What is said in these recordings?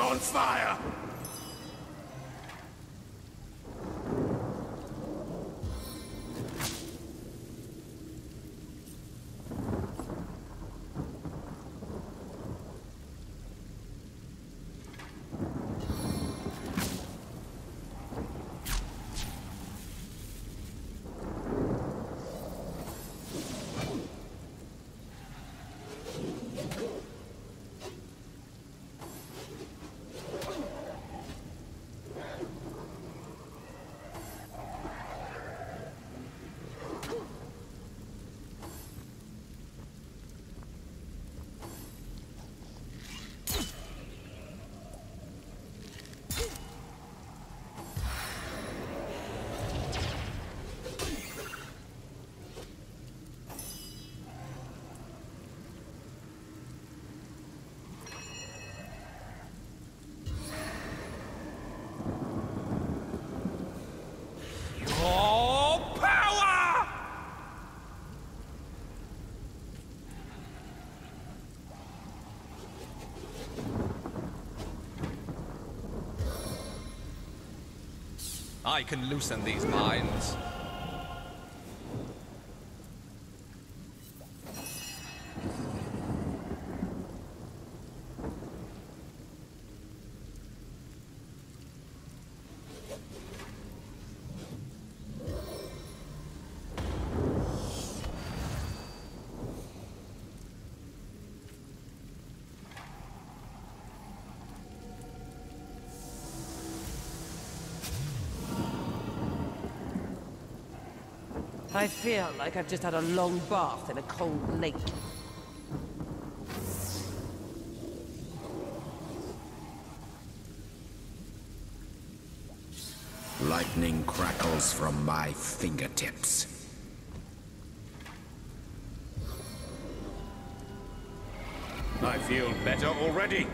On fire! Your power! I can loosen these binds. I feel like I've just had a long bath in a cold lake. Lightning crackles from my fingertips. I feel better already.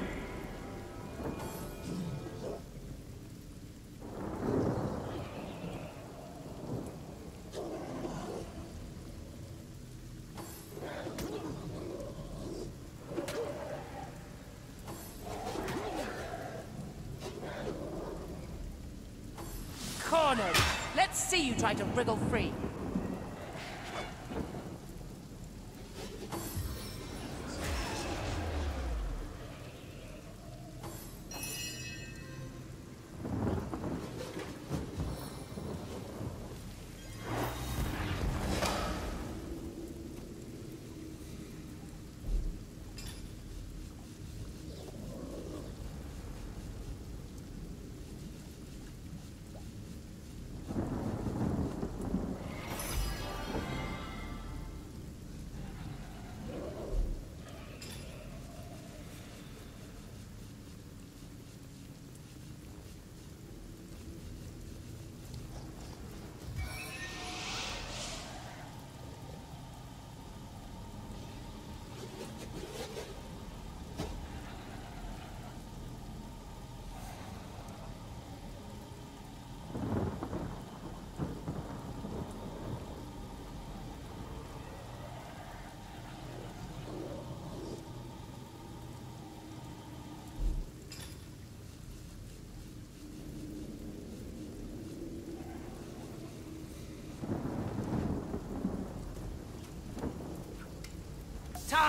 Try to wriggle free.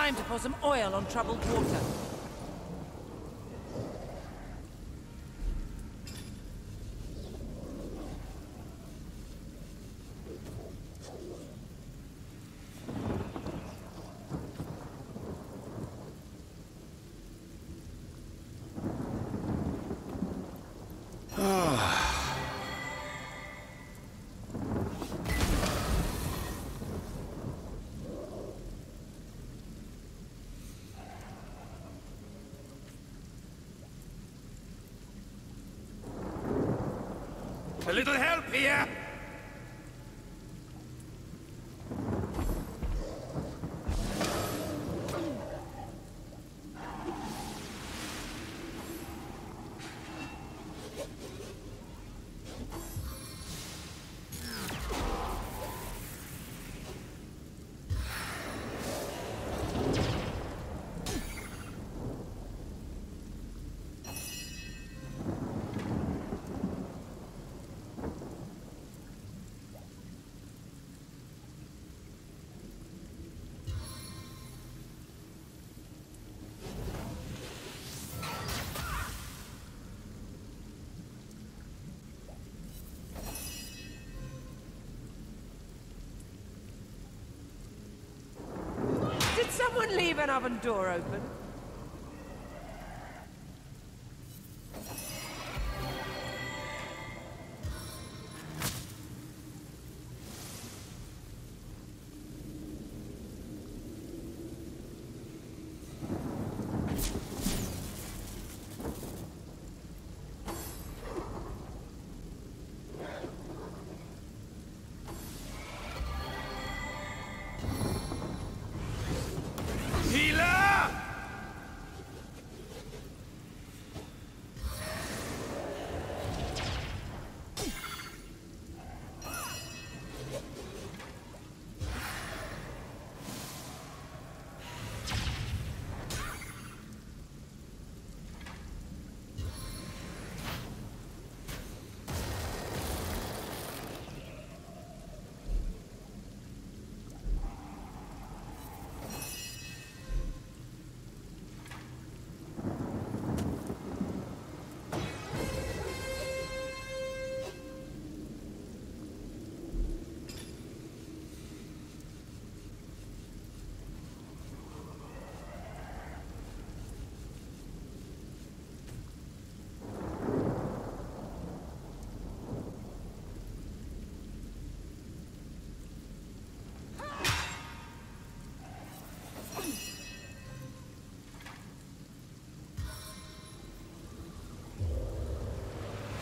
Time to pour some oil on troubled water. A little help here! someone leave an oven door open?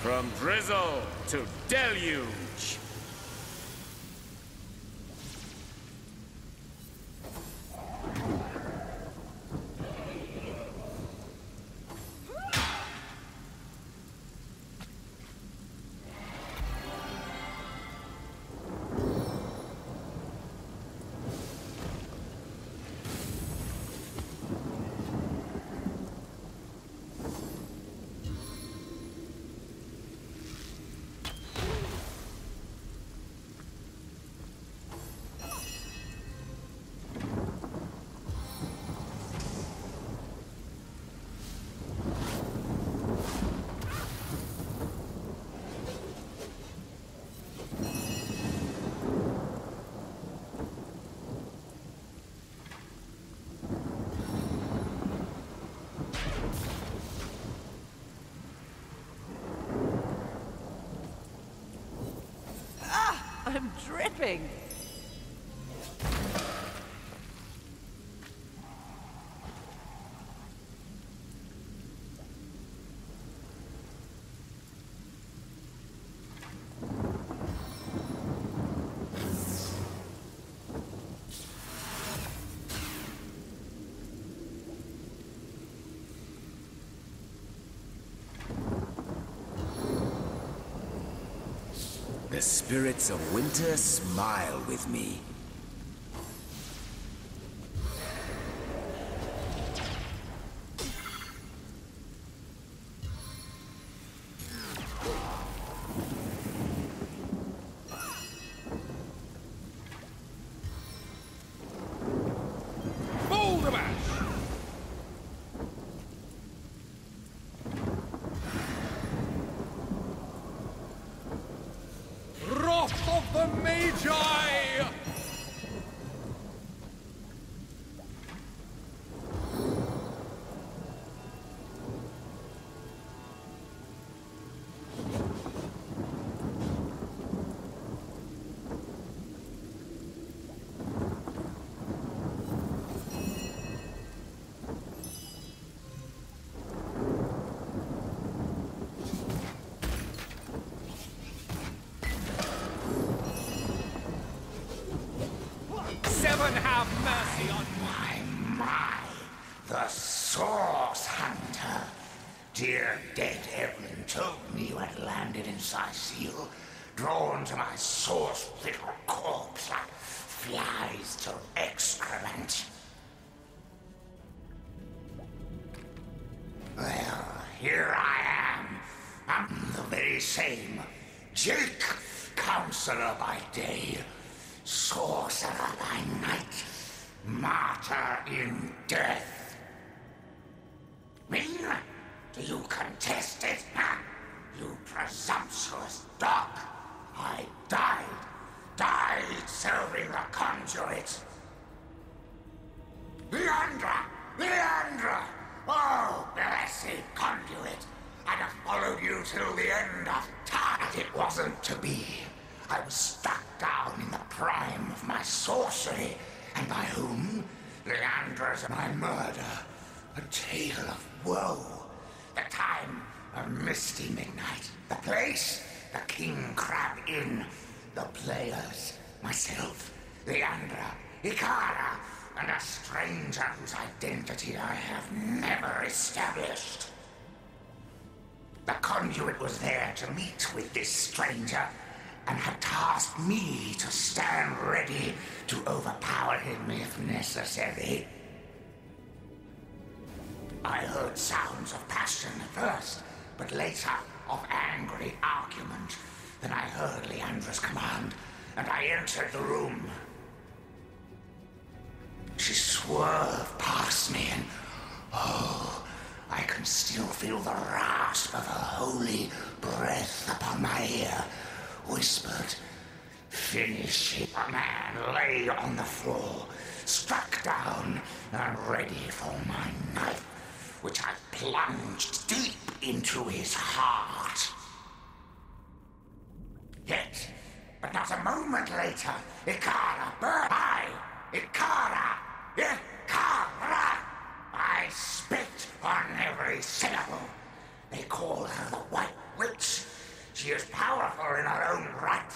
From drizzle to deluge. Dripping. The spirits of winter smile with me. In Cyseal, drawn to my source little corpse like flies to excrement. Well, here I am. I'm the very same. Jake, counselor by day, sorcerer by night, martyr in death. Me? Do you contest it? You presumptuous dog. I died. Died serving the conduit. Leandra! Leandra! Oh, blessed conduit! I'd have followed you till the end of time. It wasn't to be. I was stuck down in the prime of my sorcery. And by whom? Leandra's my murder. A tale of woe. The time, a misty midnight. The place, the King Crab Inn. The players, myself, Leandra, Icara, and a stranger whose identity I have never established. The conduit was there to meet with this stranger and had tasked me to stand ready to overpower him if necessary. I heard sounds of passion at first, but later of angry argument. Then I heard Leandra's command, and I entered the room. She swerved past me, and oh, I can still feel the rasp of her holy breath upon my ear. Whispered, Finish it. A man lay on the floor, struck down, and ready for my knife, which I plunged deep into his heart. Yet, but not a moment later, Icara burned by. Icara! Icara! I spit on every syllable. They call her the White Witch. She is powerful in her own right,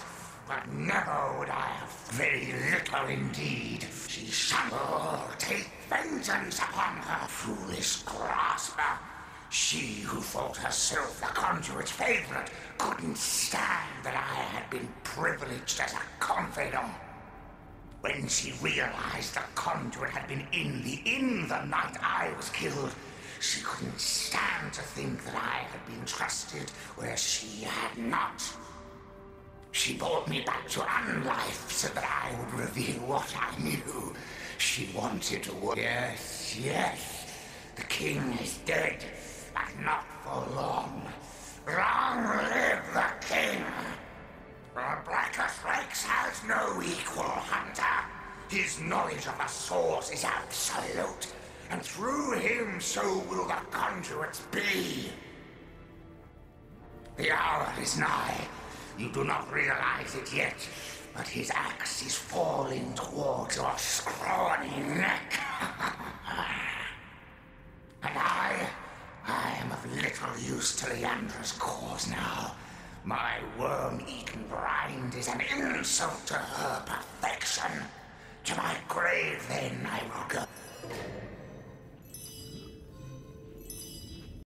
but never would I have very little indeed. She shall take vengeance upon her foolish grasper. She who thought herself the conduit's favorite couldn't stand that I had been privileged as a confidant. When she realized the conduit had been in the inn the night I was killed, she couldn't stand to think that I had been trusted where she had not. She brought me back to unlife so that I would reveal what I knew. She wanted to. Yes, yes. The king is dead, not for long. Long live the king! The Braccus Rex has no equal, Hunter. His knowledge of the source is absolute, and through him so will the conduits be. The hour is nigh. You do not realize it yet, but his axe is falling towards your scrawny neck. and I, I am of little use to Leandra's cause now. My worm-eaten rind is an insult to her perfection. To my grave, then, I will go.